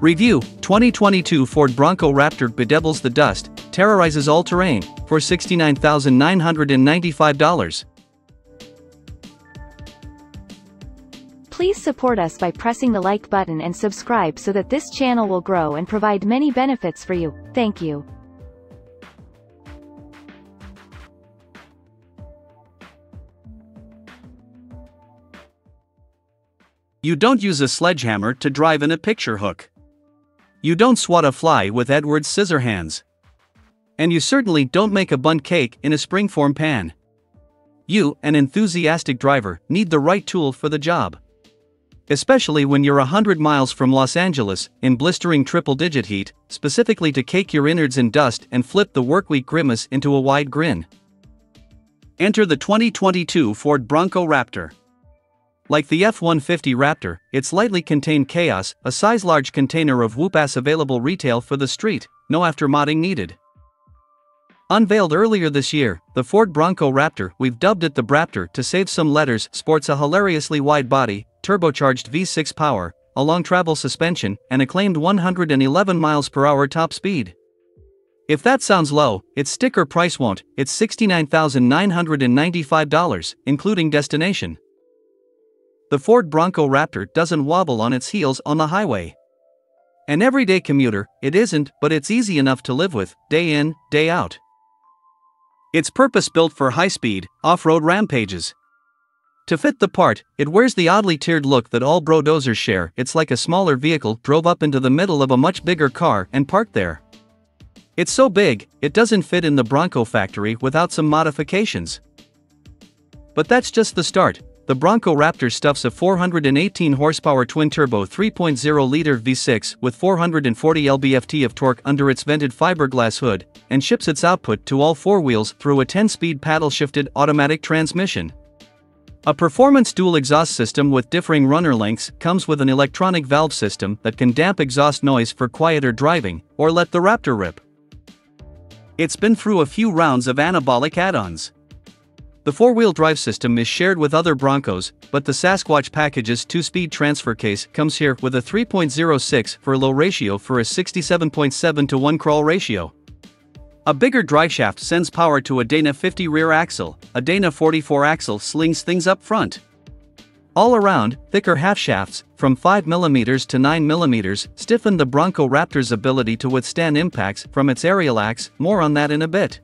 Review 2022 Ford Bronco Raptor bedevils the dust, terrorizes all terrain, for $69,995. Please support us by pressing the like button and subscribe so that this channel will grow and provide many benefits for you. Thank you. You don't use a sledgehammer to drive in a picture hook. You don't swat a fly with Edwards Scissorhands. And you certainly don't make a bundt cake in a springform pan. You, an enthusiastic driver, need the right tool for the job. Especially when you're 100 miles from Los Angeles, in blistering triple digit heat, specifically to cake your innards in dust and flip the workweek grimace into a wide grin. Enter the 2022 Ford Bronco Raptor. Like the F-150 Raptor, its lightly contained chaos, a size-large container of whoop-ass available retail for the street, no aftermodding needed. Unveiled earlier this year, the Ford Bronco Raptor, we've dubbed it the Braptor to save some letters, sports a hilariously wide body, turbocharged V6 power, a long travel suspension, and acclaimed 111 miles per hour top speed. If that sounds low, its sticker price won't, it's $69,995, including destination. The Ford Bronco Raptor doesn't wobble on its heels on the highway. An everyday commuter, it isn't, but it's easy enough to live with, day in, day out. It's purpose built for high speed, off road rampages. To fit the part, it wears the oddly tiered look that all brodozers share. It's like a smaller vehicle drove up into the middle of a much bigger car and parked there. It's so big, it doesn't fit in the Bronco factory without some modifications. But that's just the start, the Bronco Raptor stuffs a 418 horsepower twin-turbo 3.0-liter V6 with 440 lb-ft of torque under its vented fiberglass hood, and ships its output to all four wheels through a 10-speed paddle-shifted automatic transmission. A performance dual exhaust system with differing runner lengths comes with an electronic valve system that can damp exhaust noise for quieter driving, or let the Raptor rip. It's been through a few rounds of anabolic add-ons. The four-wheel drive system is shared with other Broncos, but the Sasquatch package's two-speed transfer case comes here with a 3.06 for low ratio for a 67.7 to 1 crawl ratio. A bigger driveshaft sends power to a Dana 50 rear axle, a Dana 44 axle slings things up front. All around, thicker half shafts, from 5mm to 9mm, stiffen the Bronco Raptor's ability to withstand impacts from its aerial axe, more on that in a bit.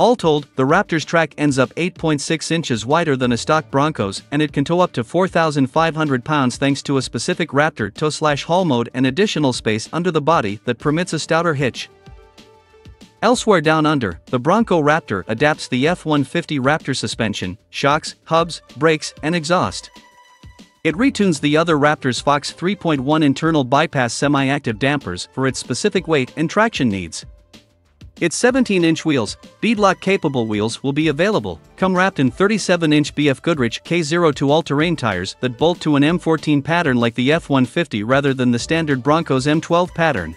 All told, the Raptor's track ends up 8.6 inches wider than a stock Bronco's and it can tow up to 4,500 pounds thanks to a specific Raptor tow slash haul mode and additional space under the body that permits a stouter hitch. Elsewhere down under, the Bronco Raptor adapts the F-150 Raptor suspension, shocks, hubs, brakes, and exhaust. It retunes the other Raptor's Fox 3.1 internal bypass semi-active dampers for its specific weight and traction needs. Its 17-inch wheels, beadlock-capable wheels will be available, come wrapped in 37-inch BF Goodrich KO2 all-terrain tires that bolt to an M14 pattern like the F-150 rather than the standard Broncos M12 pattern.